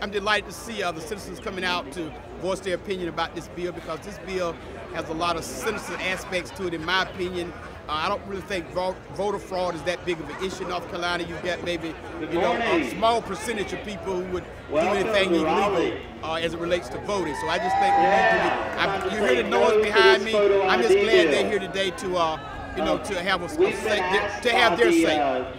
I'm delighted to see other citizens coming out to voice their opinion about this bill because this bill has a lot of sinister aspects to it, in my opinion. Uh, I don't really think voter fraud is that big of an issue in North Carolina. You've got maybe you know a small percentage of people who would Welcome do anything illegal uh, as it relates to voting. So I just think we need to be. I, you hear the noise behind me. I'm just glad they're here today to uh, you know to have a, a say, to have their say.